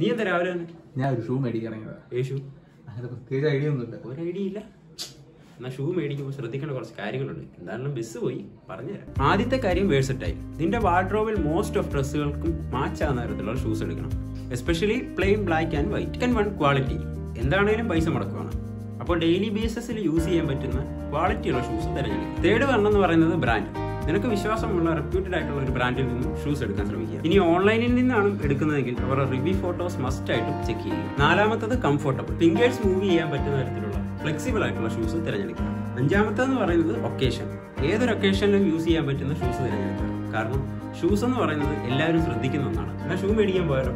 നീ എന്താ രാവിലെ തന്നെ ഞാൻ ഒരു ഷൂ മേടിക്കാൻ ഇറങ്ങിയതാ. യേശു അങ്ങനെ പ്രത്യേകിച്ച് ഐഡിയ ഒന്നുമില്ല. ഒരു ഐഡിയ ഇല്ല. എന്നാൽ ഷൂ മേടിക്കുമ്പോൾ ശ്രദ്ധിക്കേണ്ട കുറച്ച് കാര്യങ്ങളുണ്ട്. എന്തായാലും ബസ് പോയി. പറഞ്ഞുതരാം. ആദ്യത്തെ കാര്യം വേഴ്സറ്റൈൽ നിന്റെ വാർഡ്രോബിൽ മോസ്റ്റ് ഓഫ് ഡ്രസ്സുകൾക്കും മാച്ച് ആവുന്ന തരത്തിലുള്ള ഷൂസ് എടുക്കണം. Especially plain black and white and one quality എന്താണേലും പൈസ മുടക്കുവാണ്. അപ്പോൾ ഡെയിലി ബേസിസിൽ യൂസ് ചെയ്യാൻ പറ്റുന്ന ക്വാളിറ്റിയുള്ള ഷൂസ് തിരഞ്ഞെടുക്കും തേർഡ് വൺ എന്ന് പറയുന്നത് ബ്രാൻഡ് നിനക്ക് വിശ്വാസമുള്ള റെപ്യൂട്ടഡ് ആയിട്ടുള്ള ഒരു ബ്രാൻഡിൽ നിന്നും ഷൂസ് എടുക്കാൻ ശ്രമിക്കുക. ഇനി ഓൺലൈനിൽ നിന്നാണ് എടുക്കുന്നതെങ്കിൽ അവരുടെ റിവ്യൂ ഫോട്ടോസ് മസ്റ്റ് ആയിട്ടും ചെക്ക് ചെയ്യുക. നാലാമത്തത് കംഫർട്ടബിൾ ഫിംഗേഴ്സ് മൂവ് ചെയ്യാൻ പറ്റുന്ന തരത്തിലുള്ള ഫ്ലെക്സിബിൾ ആയിട്ടുള്ള ഷൂസ് തിരഞ്ഞെടുക്കുക. അഞ്ചാമത്തെന്ന് പറയുന്നത് ഒക്കേഷൻ ഏതൊരു ഒക്കേഷനിലും യൂസ് ചെയ്യാൻ പറ്റുന്ന ഷൂസ് തിരഞ്ഞെടുക്കുക. കാരണം ഷൂസ് എന്ന് പറയുന്നത് എല്ലാവരും ശ്രദ്ധിക്കുന്ന ഒന്നാണ്. എന്നാൽ ഷൂ മേടിക്കാൻ പോയാലോ?